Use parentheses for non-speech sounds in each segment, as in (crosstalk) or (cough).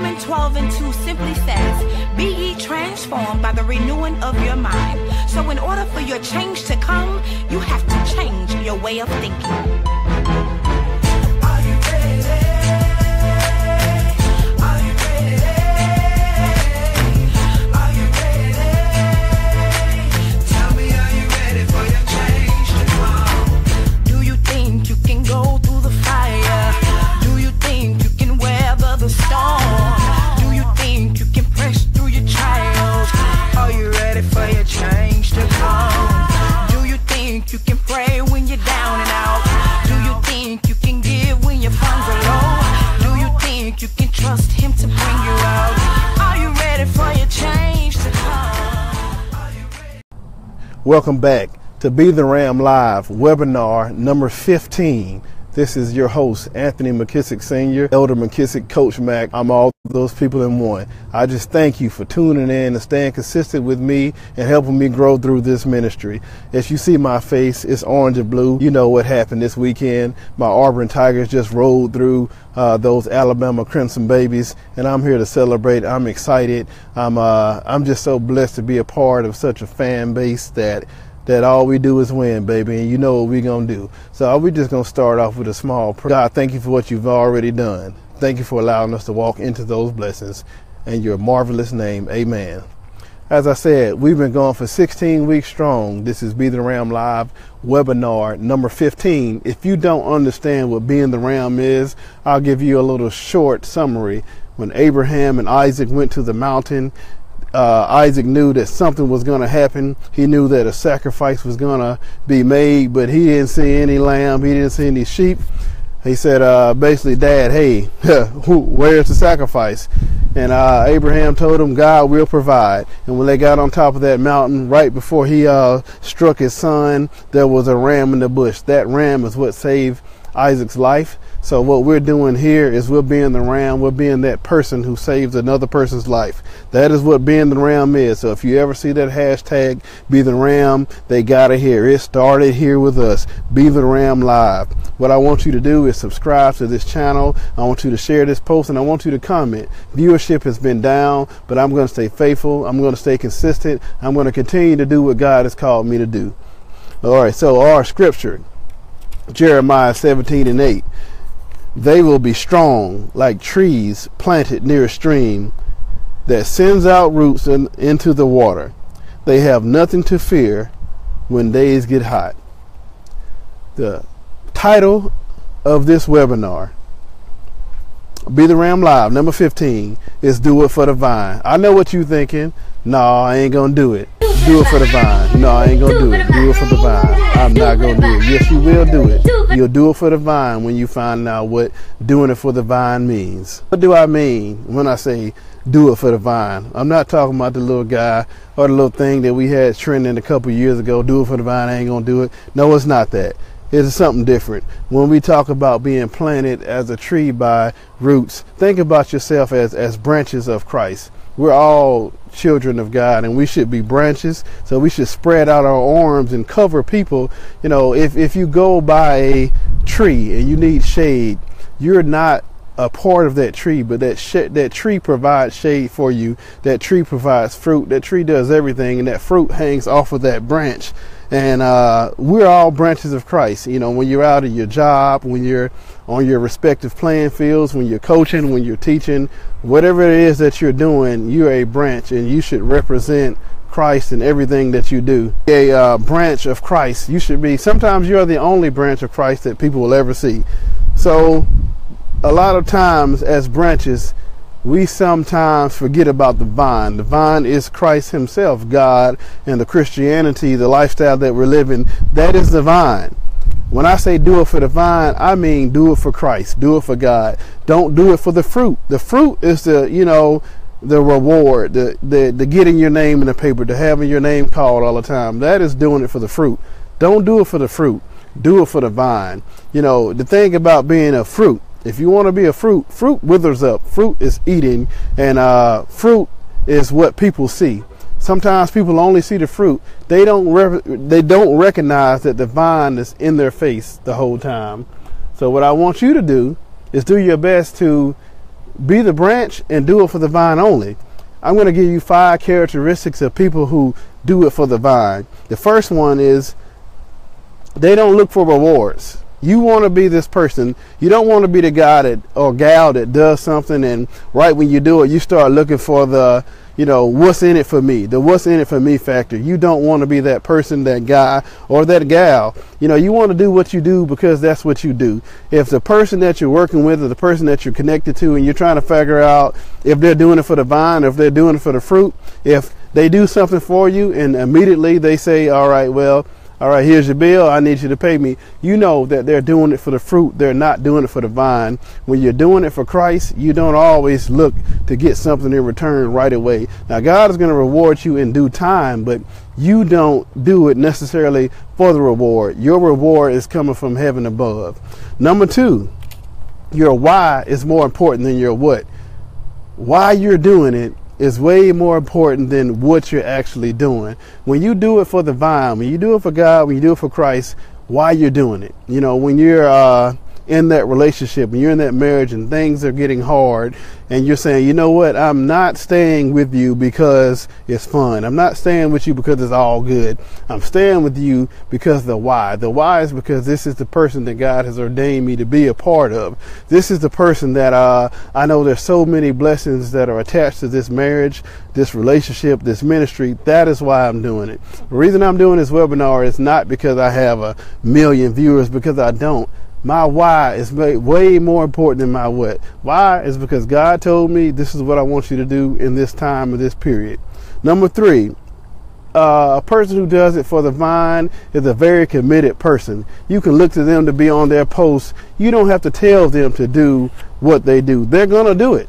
Romans 12 and 2 simply says, Be ye transformed by the renewing of your mind. So, in order for your change to come, you have to change your way of thinking. You can trust him to bring you out? Are you ready for your change to come? Welcome back to Be the Ram Live webinar number 15. This is your host, Anthony McKissic Sr., Elder McKissic, Coach Mac. I'm all those people in one. I just thank you for tuning in and staying consistent with me and helping me grow through this ministry. As you see my face, it's orange and blue. You know what happened this weekend. My Auburn Tigers just rolled through uh, those Alabama Crimson babies, and I'm here to celebrate. I'm excited. I'm uh, I'm just so blessed to be a part of such a fan base that that all we do is win, baby, and you know what we're going to do. So we're just going to start off with a small prayer. God, thank you for what you've already done. Thank you for allowing us to walk into those blessings. In your marvelous name, amen. As I said, we've been going for 16 weeks strong. This is Be the Ram Live webinar number 15. If you don't understand what being the Ram is, I'll give you a little short summary. When Abraham and Isaac went to the mountain, uh, Isaac knew that something was going to happen. He knew that a sacrifice was going to be made, but he didn't see any lamb. He didn't see any sheep. He said, uh, basically, Dad, hey, (laughs) where's the sacrifice? And uh, Abraham told him, God will provide. And when they got on top of that mountain, right before he uh, struck his son, there was a ram in the bush. That ram is what saved Isaac's life. So what we're doing here is we're being the ram. We're being that person who saves another person's life. That is what being the ram is. So if you ever see that hashtag, be the ram, they got it here. It started here with us. Be the ram live. What I want you to do is subscribe to this channel. I want you to share this post and I want you to comment. Viewership has been down, but I'm going to stay faithful. I'm going to stay consistent. I'm going to continue to do what God has called me to do. All right. So our scripture, Jeremiah 17 and 8. They will be strong like trees planted near a stream that sends out roots in, into the water. They have nothing to fear when days get hot. The title of this webinar, Be the Ram Live, number 15, is Do It for the Vine. I know what you're thinking. No, I ain't going to do it. Do it for the vine. No, I ain't to do it. Do it for the vine. I'm not to do it. Yes, you will do it. You'll do it for the vine when you find out what doing it for the vine means. What do I mean when I say do it for the vine? I'm not talking about the little guy or the little thing that we had trending a couple years ago. Do it for the vine. I ain't to do it. No, it's not that. It's something different. When we talk about being planted as a tree by roots, think about yourself as, as branches of Christ. We're all children of God and we should be branches. So we should spread out our arms and cover people. You know, if, if you go by a tree and you need shade, you're not a part of that tree, but that sh- that tree provides shade for you. That tree provides fruit. That tree does everything, and that fruit hangs off of that branch. And uh, we're all branches of Christ. You know, when you're out of your job, when you're on your respective playing fields, when you're coaching, when you're teaching, whatever it is that you're doing, you're a branch, and you should represent Christ in everything that you do. A uh, branch of Christ, you should be. Sometimes you're the only branch of Christ that people will ever see. So a lot of times as branches, we sometimes forget about the vine. The vine is Christ Himself, God, and the Christianity, the lifestyle that we're living. That is the vine. When I say do it for the vine, I mean do it for Christ, do it for God. Don't do it for the fruit. The fruit is the, you know, the reward, the, the, the getting your name in the paper, the having your name called all the time. That is doing it for the fruit. Don't do it for the fruit. Do it for the vine. You know, the thing about being a fruit, if you want to be a fruit, fruit withers up. Fruit is eating, and uh, fruit is what people see. Sometimes people only see the fruit. They don't re- they don't recognize that the vine is in their face the whole time. So what I want you to do is do your best to be the branch and do it for the vine only. I'm going to give you five characteristics of people who do it for the vine. The first one is they don't look for rewards. You want to be this person. You don't want to be the guy that or gal that does something and right when you do it, you start looking for the you know, what's in it for me, the what's in it for me factor. You don't want to be that person, that guy, or that gal. You know, you want to do what you do because that's what you do. If the person that you're working with or the person that you're connected to and you're trying to figure out if they're doing it for the vine or if they're doing it for the fruit, if they do something for you and immediately they say, all right, well, all right, here's your bill. I need you to pay me. You know that they're doing it for the fruit. They're not doing it for the vine. When you're doing it for Christ, you don't always look to get something in return right away. Now, God is going to reward you in due time, but you don't do it necessarily for the reward. Your reward is coming from heaven above. Number two, your why is more important than your what. Why you're doing it is way more important than what you're actually doing. When you do it for the vine, when you do it for God, when you do it for Christ, why you're doing it. You know, when you're uh, in that relationship and you're in that marriage and things are getting hard and you're saying, you know what, I'm not staying with you because it's fun. I'm not staying with you because it's all good. I'm staying with you because the why. The why is because this is the person that God has ordained me to be a part of. This is the person that uh, I know there's so many blessings that are attached to this marriage, this relationship, this ministry. That is why I'm doing it. The reason I'm doing this webinar is not because I have a million viewers, because I don't. My why is way more important than my what. Why is because God told me this is what I want you to do in this time of this period. Number three, uh, a person who does it for the vine is a very committed person. You can look to them to be on their post. You don't have to tell them to do what they do. They're going to do it.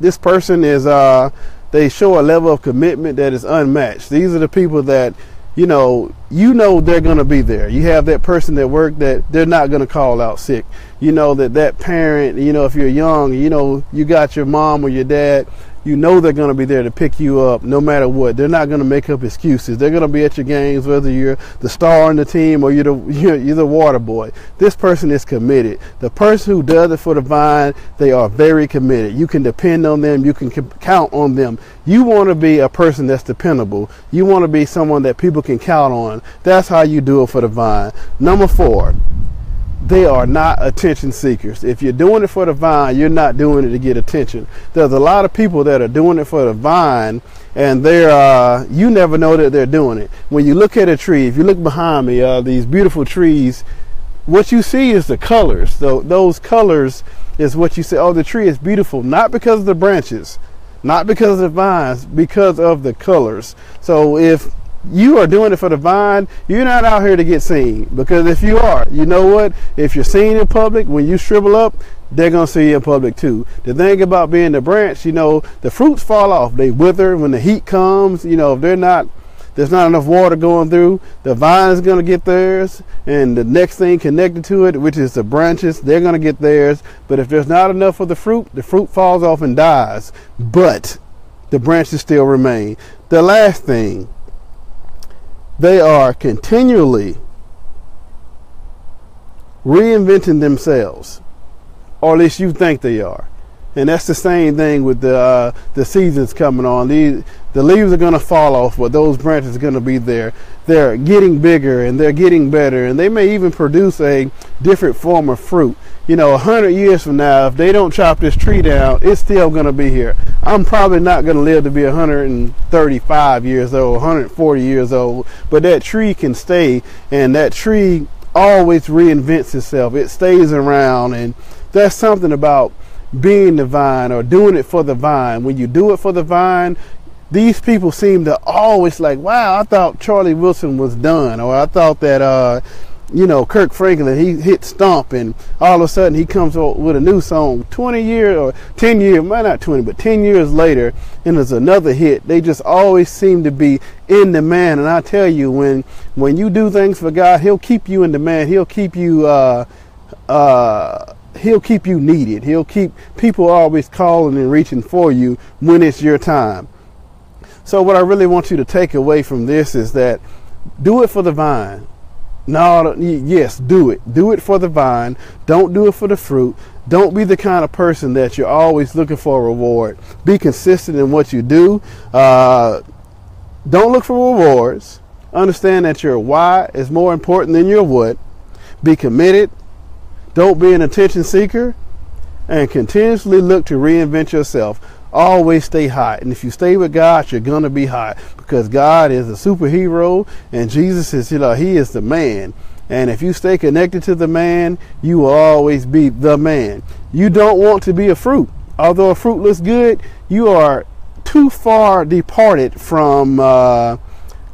This person is, uh, they show a level of commitment that is unmatched. These are the people that you know, you know they're going to be there. You have that person that work that they're not going to call out sick. You know that that parent, you know, if you're young, you know, you got your mom or your dad you know they're going to be there to pick you up no matter what. They're not going to make up excuses. They're going to be at your games, whether you're the star on the team or you're the, (laughs) you're, you're the water boy. This person is committed. The person who does it for the vine, they are very committed. You can depend on them. You can count on them. You want to be a person that's dependable. You want to be someone that people can count on. That's how you do it for the vine. Number four, they are not attention seekers. If you're doing it for the vine, you're not doing it to get attention. There's a lot of people that are doing it for the vine, and they're uh, you never know that they're doing it. When you look at a tree, if you look behind me, uh, these beautiful trees, what you see is the colors. So those colors is what you say. Oh, the tree is beautiful, not because of the branches, not because of the vines, because of the colors. So if you are doing it for the vine. You're not out here to get seen. Because if you are, you know what? If you're seen in public, when you shrivel up, they're going to see you in public too. The thing about being the branch, you know, the fruits fall off. They wither when the heat comes. You know, if they're not, there's not enough water going through, the vine is going to get theirs. And the next thing connected to it, which is the branches, they're going to get theirs. But if there's not enough of the fruit, the fruit falls off and dies. But the branches still remain. The last thing, they are continually reinventing themselves, or at least you think they are. And that's the same thing with the uh, the seasons coming on. The leaves are going to fall off, but those branches are going to be there. They're getting bigger and they're getting better, and they may even produce a different form of fruit. You know, a hundred years from now, if they don't chop this tree down, it's still going to be here. I'm probably not going to live to be 135 years old, 140 years old, but that tree can stay, and that tree always reinvents itself. It stays around, and that's something about being the vine or doing it for the vine. When you do it for the vine, these people seem to always like, wow, I thought Charlie Wilson was done, or I thought that, uh, you know, Kirk Franklin, he hit stomp, and all of a sudden he comes out with a new song 20 years or 10 years, well, not 20, but 10 years later, and there's another hit. They just always seem to be in demand. And I tell you, when when you do things for God, He'll keep you in demand. He'll keep you, uh, uh, He'll keep you needed. He'll keep people always calling and reaching for you when it's your time. So, what I really want you to take away from this is that do it for the vine. No, yes, do it. Do it for the vine. Don't do it for the fruit. Don't be the kind of person that you're always looking for a reward. Be consistent in what you do. Uh, don't look for rewards. Understand that your why is more important than your what. Be committed. Don't be an attention seeker. And continuously look to reinvent yourself. Always stay hot. And if you stay with God, you're going to be hot because God is a superhero and Jesus is, you know, He is the man. And if you stay connected to the man, you will always be the man. You don't want to be a fruit. Although a fruit looks good, you are too far departed from uh,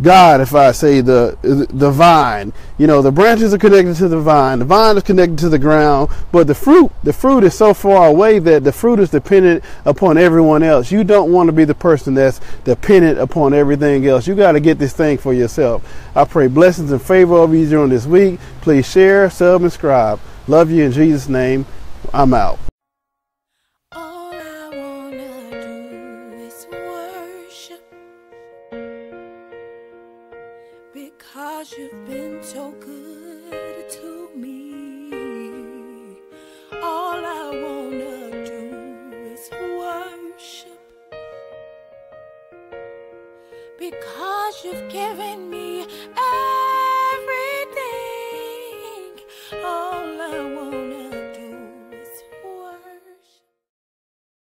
God, if I say the the vine. You know, the branches are connected to the vine, the vine is connected to the ground, but the fruit, the fruit is so far away that the fruit is dependent upon everyone else. You don't want to be the person that's dependent upon everything else. You got to get this thing for yourself. I pray blessings and favor over you during this week. Please share, subscribe. Love you in Jesus' name. I'm out.